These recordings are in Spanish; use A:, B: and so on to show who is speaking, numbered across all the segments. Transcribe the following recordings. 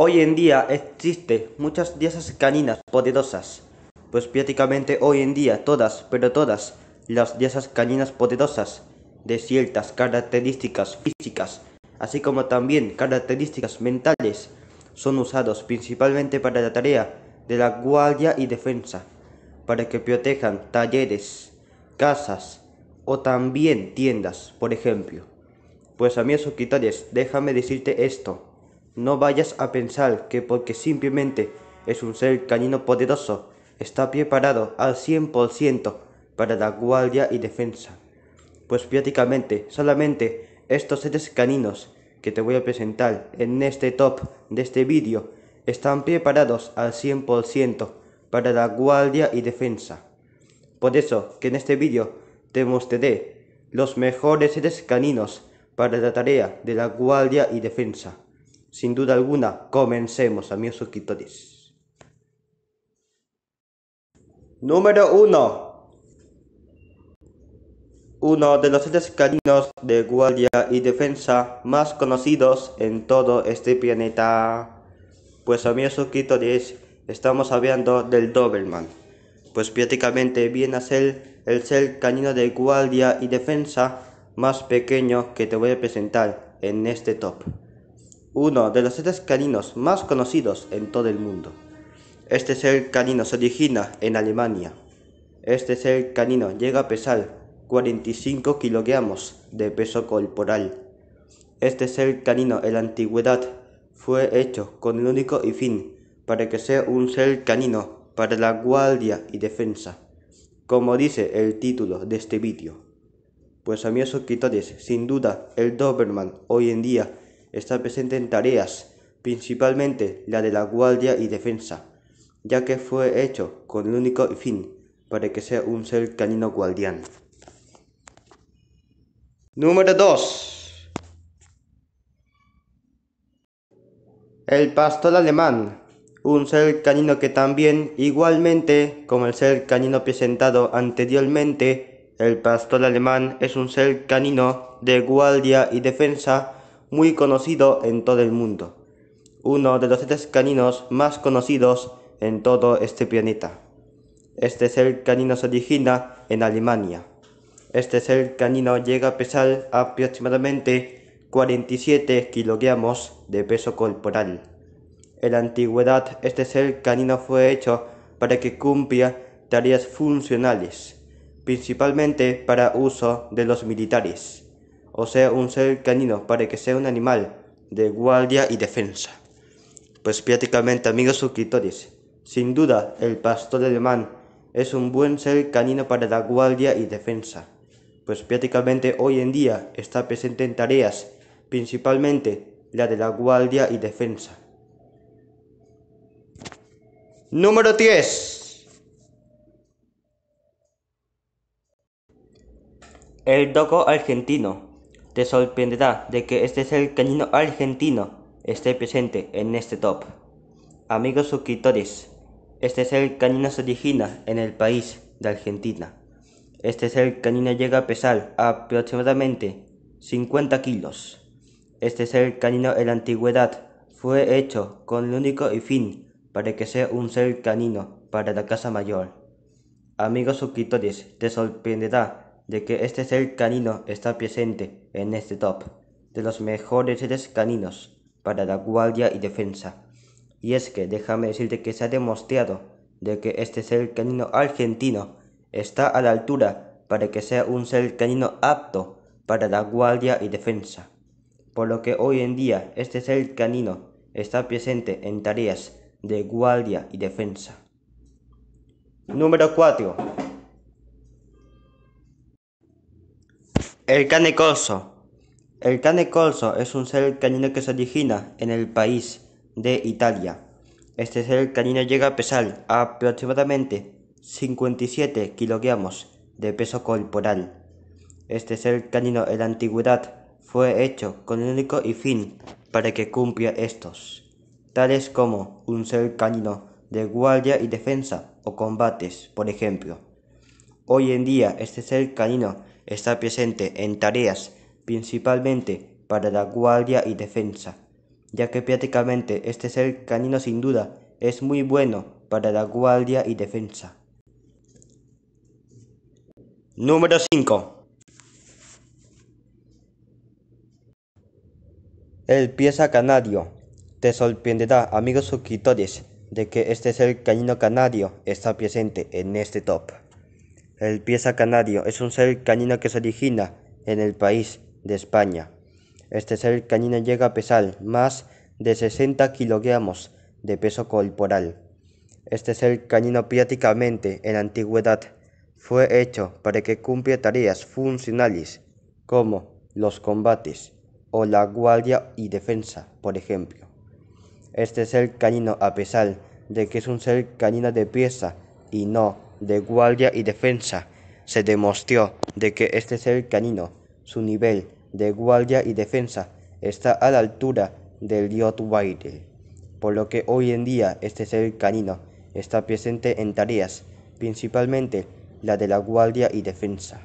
A: Hoy en día existen muchas diosas caninas poderosas, pues prácticamente hoy en día todas, pero todas, las diosas caninas poderosas de ciertas características físicas, así como también características mentales, son usados principalmente para la tarea de la guardia y defensa, para que protejan talleres, casas o también tiendas, por ejemplo. Pues amigos suscriptores, déjame decirte esto. No vayas a pensar que porque simplemente es un ser canino poderoso, está preparado al 100% para la guardia y defensa. Pues prácticamente solamente estos seres caninos que te voy a presentar en este top de este vídeo están preparados al 100% para la guardia y defensa. Por eso que en este vídeo te mostraré los mejores seres caninos para la tarea de la guardia y defensa. Sin duda alguna, comencemos, amigos suscriptores. Número 1. Uno de los seres caninos de guardia y defensa más conocidos en todo este planeta. Pues amigos suscriptores, estamos hablando del Doberman. Pues prácticamente viene a ser el ser canino de guardia y defensa más pequeño que te voy a presentar en este top uno de los seres caninos más conocidos en todo el mundo. Este ser canino se origina en Alemania. Este ser canino llega a pesar 45 kilogramos de peso corporal. Este ser canino en la antigüedad fue hecho con el único y fin para que sea un ser canino para la guardia y defensa, como dice el título de este vídeo. Pues amigos suscriptores, sin duda el Doberman hoy en día está presente en tareas, principalmente la de la guardia y defensa, ya que fue hecho con el único fin para que sea un ser canino guardián. Número 2. El pastor alemán, un ser canino que también, igualmente como el ser canino presentado anteriormente, el pastor alemán es un ser canino de guardia y defensa muy conocido en todo el mundo, uno de los seres caninos más conocidos en todo este planeta. Este ser canino se origina en Alemania. Este ser canino llega a pesar aproximadamente 47 kilogramos de peso corporal. En la antigüedad este ser canino fue hecho para que cumpla tareas funcionales, principalmente para uso de los militares o sea un ser canino para que sea un animal de guardia y defensa. Pues prácticamente amigos suscriptores, sin duda el pastor alemán es un buen ser canino para la guardia y defensa, pues prácticamente hoy en día está presente en tareas, principalmente la de la guardia y defensa. Número 10. El dogo argentino te sorprenderá de que este ser canino argentino esté presente en este top. Amigos suscriptores, este ser canino se origina en el país de Argentina. Este ser canino llega a pesar aproximadamente 50 kilos. Este ser canino en la antigüedad fue hecho con el único y fin para que sea un ser canino para la casa mayor. Amigos suscriptores, te sorprenderá de que este ser canino está presente en este top de los mejores seres caninos para la guardia y defensa. Y es que déjame decirte que se ha demostrado de que este ser canino argentino está a la altura para que sea un ser canino apto para la guardia y defensa. Por lo que hoy en día este ser canino está presente en tareas de guardia y defensa. Número 4. El cane corso. El cane corso es un ser canino que se origina en el país de Italia. Este ser canino llega a pesar aproximadamente 57 kilogramos de peso corporal. Este ser canino en la antigüedad fue hecho con el único y fin para que cumpla estos, tales como un ser canino de guardia y defensa o combates, por ejemplo. Hoy en día este ser canino está presente en tareas principalmente para la guardia y defensa, ya que prácticamente este ser canino sin duda es muy bueno para la guardia y defensa. Número 5. El pieza canario. Te sorprenderá, amigos suscriptores, de que este ser canino canario está presente en este top. El pieza canario es un ser canino que se origina en el país de España. Este ser canino llega a pesar más de 60 kilogramos de peso corporal. Este ser canino prácticamente en la antigüedad fue hecho para que cumpla tareas funcionales como los combates o la guardia y defensa, por ejemplo. Este ser canino, a pesar de que es un ser canino de pieza y no de guardia y defensa, se demostró de que este ser canino, su nivel de guardia y defensa está a la altura del Rottweiler, por lo que hoy en día este ser canino está presente en tareas, principalmente la de la guardia y defensa.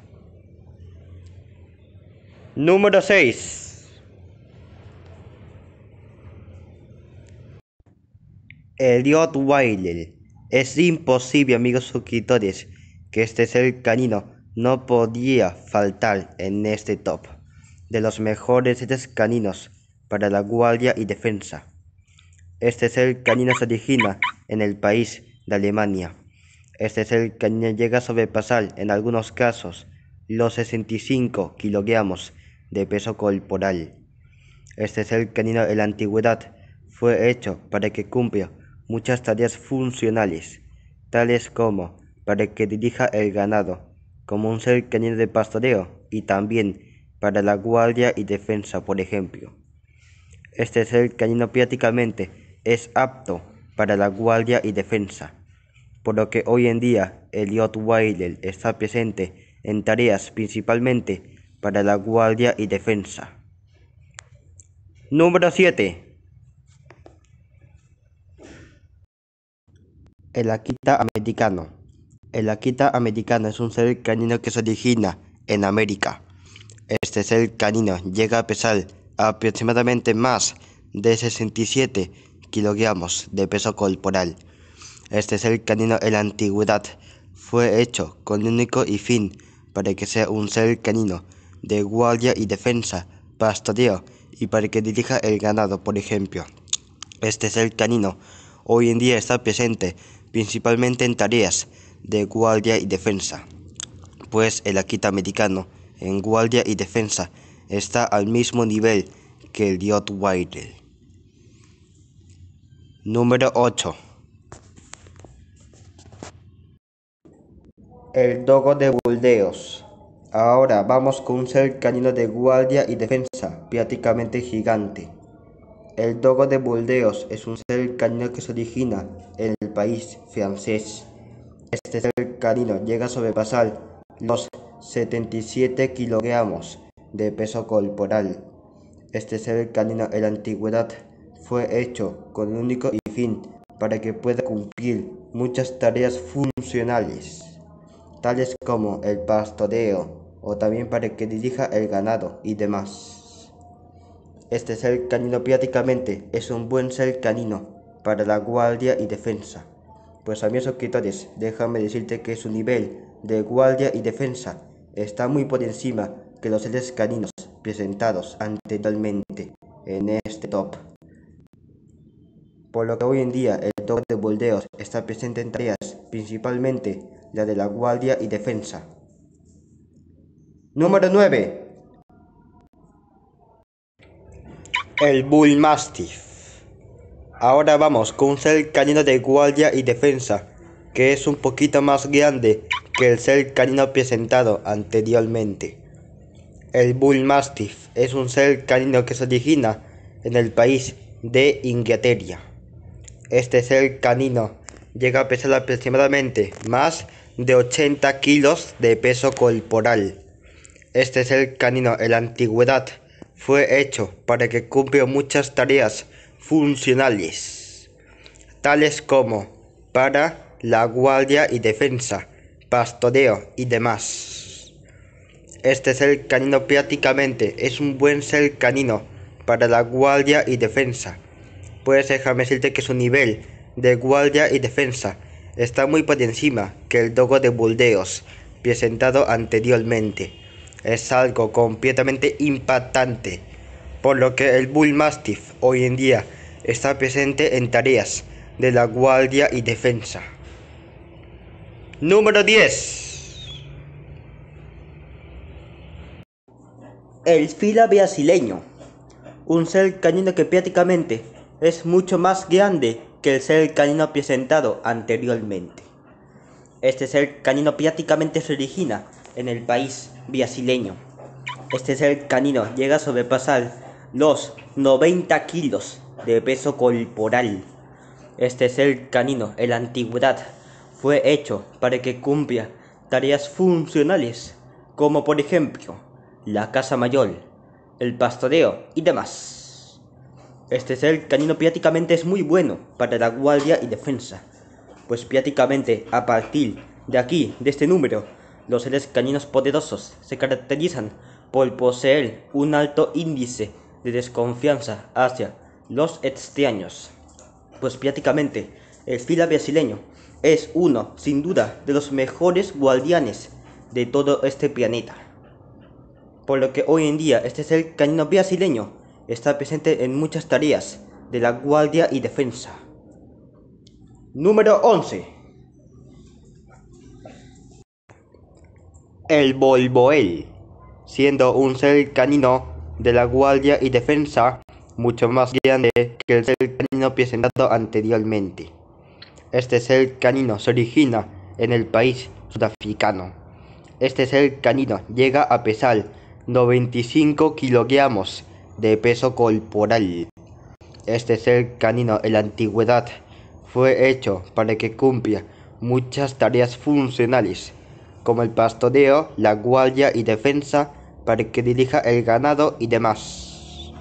A: Número 6. El Rottweiler. Es imposible, amigos suscriptores, que este ser canino no podía faltar en este top de los mejores seres caninos para la guardia y defensa. Este ser canino se origina en el país de Alemania. Este ser canino llega a sobrepasar en algunos casos los 65 kilogramos de peso corporal. Este ser canino en la antigüedad fue hecho para que cumpla muchas tareas funcionales, tales como para que dirija el ganado, como un ser canino de pastoreo y también para la guardia y defensa, por ejemplo. Este ser canino prácticamente es apto para la guardia y defensa, por lo que hoy en día el Rottweiler está presente en tareas principalmente para la guardia y defensa. Número 7. El Akita americano. El Akita americano es un ser canino que se origina en América. Este ser canino llega a pesar aproximadamente más de 67 kilogramos de peso corporal. Este ser canino en la antigüedad fue hecho con único y fin para que sea un ser canino de guardia y defensa, pastoreo y para que dirija el ganado, por ejemplo. Este ser canino hoy en día está presente principalmente en tareas de guardia y defensa, pues el Akita americano en guardia y defensa está al mismo nivel que el Rottweiler. Número 8. El Dogo de Burdeos. Ahora vamos con un ser canino de guardia y defensa prácticamente gigante. El dogo de Burdeos es un ser canino que se origina en el país francés. Este ser canino llega a sobrepasar los 77 kilogramos de peso corporal. Este ser canino en la antigüedad fue hecho con un único fin para que pueda cumplir muchas tareas funcionales, tales como el pastoreo o también para que dirija el ganado y demás. Este ser canino prácticamente es un buen ser canino para la guardia y defensa. Pues a mis suscriptores, déjame decirte que su nivel de guardia y defensa está muy por encima que los seres caninos presentados anteriormente en este top. Por lo que hoy en día el top de Boldeos está presente en tareas, principalmente la de la guardia y defensa. Número 9. El Bull Mastiff. Ahora vamos con un ser canino de guardia y defensa, que es un poquito más grande que el ser canino presentado anteriormente. El Bull Mastiff es un ser canino que se origina en el país de Inglaterra. Este ser canino llega a pesar aproximadamente más de 80 kilos de peso corporal. Este ser canino en la antigüedad fue hecho para que cumpla muchas tareas funcionales, tales como para la guardia y defensa, pastoreo y demás. Este ser canino prácticamente es un buen ser canino para la guardia y defensa. Pues déjame decirte que su nivel de guardia y defensa está muy por encima que el dogo de Burdeos presentado anteriormente. Es algo completamente impactante, por lo que el Bull Mastiff hoy en día está presente en tareas de la guardia y defensa. Número 10. El fila brasileño. Un ser canino que prácticamente es mucho más grande que el ser canino presentado anteriormente. Este ser canino prácticamente se origina en el país brasileño. Este ser canino llega a sobrepasar los 90 kilos de peso corporal. Este ser canino en la antigüedad fue hecho para que cumpla tareas funcionales, como por ejemplo la casa mayor, el pastoreo y demás. Este ser canino prácticamente es muy bueno para la guardia y defensa, pues prácticamente a partir de aquí, de este número, los seres caninos poderosos se caracterizan por poseer un alto índice de desconfianza hacia los extraños pues prácticamente el fila brasileño es uno, sin duda, de los mejores guardianes de todo este planeta. Por lo que hoy en día este ser canino brasileño está presente en muchas tareas de la guardia y defensa. Número 11. El Bolboel, siendo un ser canino de la guardia y defensa mucho más grande que el ser canino presentado anteriormente. Este ser canino se origina en el país sudafricano. Este ser canino llega a pesar 95 kilogramos de peso corporal. Este ser canino en la antigüedad fue hecho para que cumpla muchas tareas funcionales, como el pastoreo, la guardia y defensa, para que dirija el ganado y demás.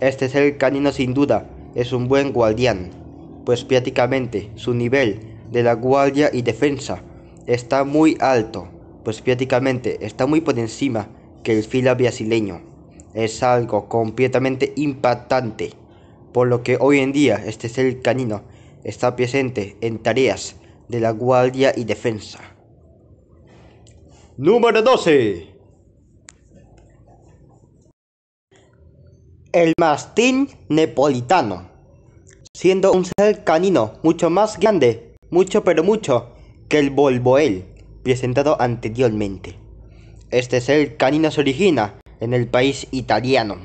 A: Este ser canino sin duda es un buen guardián, pues prácticamente su nivel de la guardia y defensa está muy alto, pues prácticamente está muy por encima que el fila brasileño. Es algo completamente impactante, por lo que hoy en día este ser canino está presente en tareas de la guardia y defensa. Número 12. el mastín nepolitano, siendo un ser canino mucho más grande, mucho pero mucho, que el bolboel presentado anteriormente. Este ser canino se origina en el país italiano.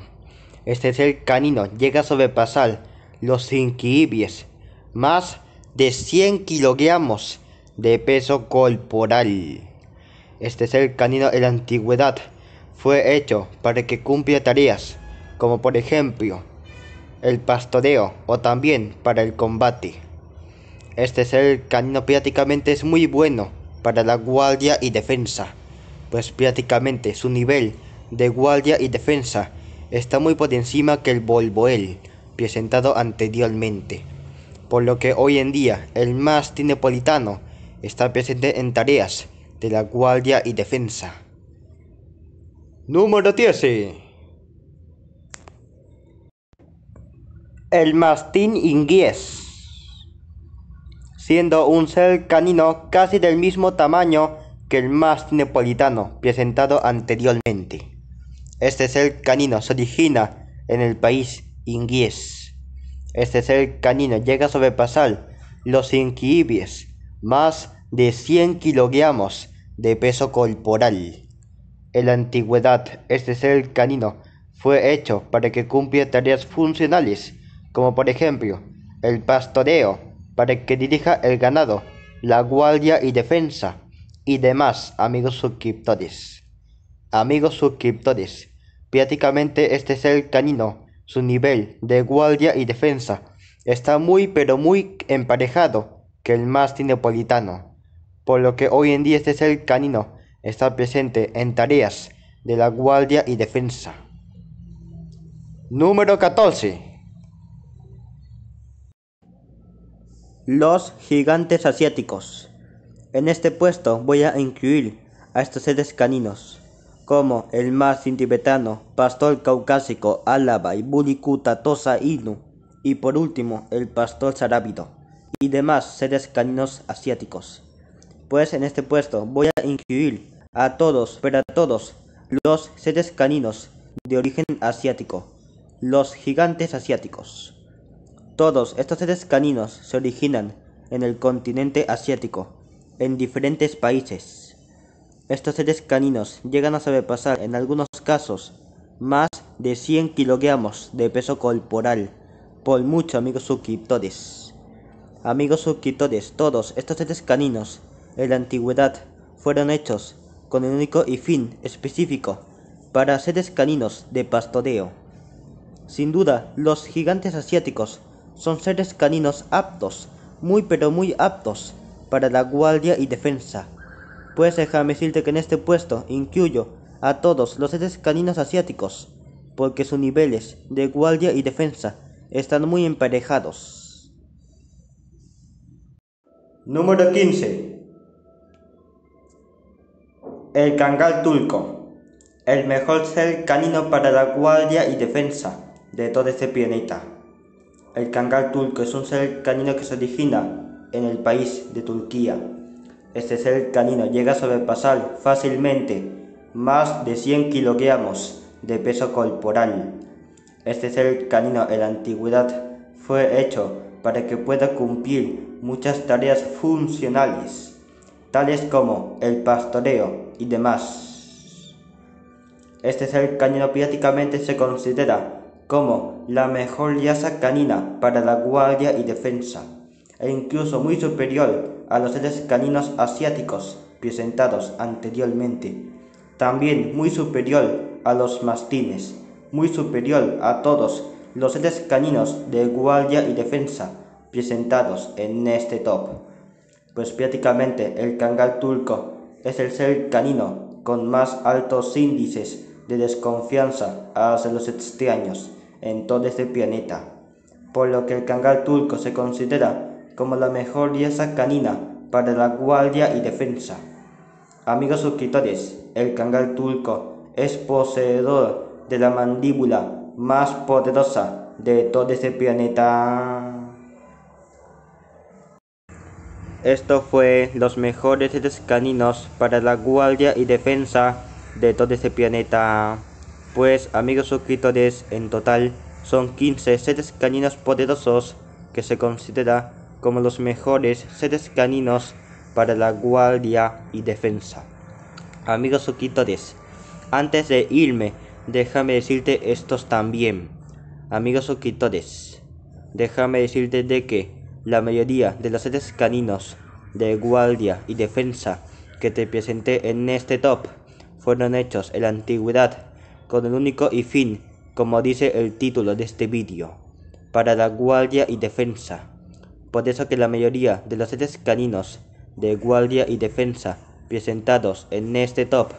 A: Este ser canino llega a sobrepasar los inquibies, más de 100 kilogramos de peso corporal. Este ser canino en la antigüedad fue hecho para que cumpla tareas como por ejemplo el pastoreo o también para el combate. Este ser canino prácticamente es muy bueno para la guardia y defensa, pues prácticamente su nivel de guardia y defensa está muy por encima que el Bolboel presentado anteriormente, por lo que hoy en día el más neapolitano está presente en tareas de la guardia y defensa. Número 10. El mastín inglés, siendo un ser canino casi del mismo tamaño que el mastín neapolitano presentado anteriormente. Este ser canino se origina en el país inglés. Este ser canino llega a sobrepasar los inquibies, más de 100 kilogramos de peso corporal. En la antigüedad, este ser canino fue hecho para que cumpla tareas funcionales como por ejemplo el pastoreo para que dirija el ganado, la guardia y defensa y demás amigos suscriptores. Amigos suscriptores, prácticamente este ser canino, su nivel de guardia y defensa está muy pero muy emparejado que el más neapolitano, por lo que hoy en día este ser canino está presente en tareas de la guardia y defensa. Número 14. Los gigantes asiáticos. En este puesto voy a incluir a estos seres caninos, como el mastín tibetano, pastor caucásico, álava y bulicuta tosa inu, y por último el pastor sarábido, y demás seres caninos asiáticos. Pues en este puesto voy a incluir a todos, pero a todos, los seres caninos de origen asiático, los gigantes asiáticos. Todos estos seres caninos se originan en el continente asiático, en diferentes países. Estos seres caninos llegan a sobrepasar en algunos casos más de 100 kilogramos de peso corporal, por mucho amigos suscriptores. Amigos suscriptores, todos estos seres caninos en la antigüedad fueron hechos con el único y fin específico para seres caninos de pastoreo. Sin duda, los gigantes asiáticos son seres caninos aptos, muy pero muy aptos para la guardia y defensa. Puedes déjame decirte que en este puesto incluyo a todos los seres caninos asiáticos, porque sus niveles de guardia y defensa están muy emparejados. Número 15. El cangal turco, el mejor ser canino para la guardia y defensa de todo este planeta. El cangal turco es un ser canino que se origina en el país de Turquía. Este ser canino llega a sobrepasar fácilmente más de 100 kilogramos de peso corporal. Este ser canino en la antigüedad fue hecho para que pueda cumplir muchas tareas funcionales, tales como el pastoreo y demás. Este ser canino prácticamente se considera como la mejor liaza canina para la guardia y defensa e incluso muy superior a los seres caninos asiáticos presentados anteriormente. También muy superior a los mastines, muy superior a todos los seres caninos de guardia y defensa presentados en este top. Pues prácticamente el cangal turco es el ser canino con más altos índices de desconfianza hacia los extraños en todo este planeta, por lo que el cangal turco se considera como la mejor lieza canina para la guardia y defensa. Amigos suscriptores, el cangal turco es poseedor de la mandíbula más poderosa de todo este planeta. Esto fue los mejores seres caninos para la guardia y defensa de todo este planeta. Pues amigos suscriptores, en total son 15 seres caninos poderosos que se considera como los mejores seres caninos para la guardia y defensa. Amigos suscriptores, antes de irme, déjame decirte estos también. Amigos suscriptores, déjame decirte de que la mayoría de los seres caninos de guardia y defensa que te presenté en este top fueron hechos en la antigüedad con el único y fin, como dice el título de este vídeo, para la guardia y defensa por eso que la mayoría de los seres caninos de guardia y defensa presentados en este top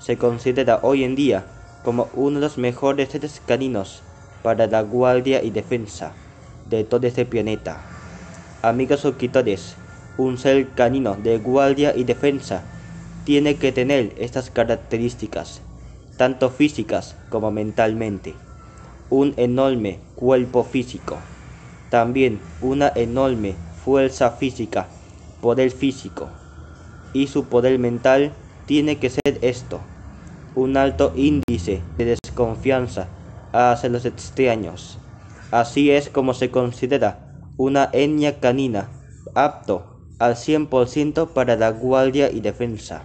A: se considera hoy en día como uno de los mejores seres caninos para la guardia y defensa de todo este planeta. Amigos suscriptores, un ser canino de guardia y defensa tiene que tener estas características, tanto físicas como mentalmente. Un enorme cuerpo físico también una enorme fuerza física, poder físico. Y su poder mental tiene que ser esto, un alto índice de desconfianza hacia los extraños. Así es como se considera una etnia canina apto al 100% para la guardia y defensa,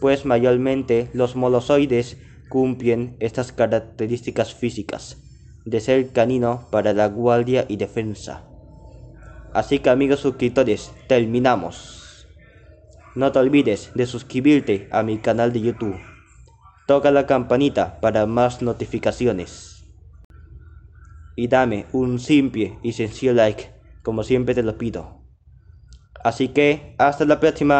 A: pues mayormente los molosoides cumplen estas características físicas de ser canino para la guardia y defensa. Así que amigos suscriptores, terminamos. No te olvides de suscribirte a mi canal de YouTube. Toca la campanita para más notificaciones. Y dame un simple y sencillo like, como siempre te lo pido. Así que, hasta la próxima.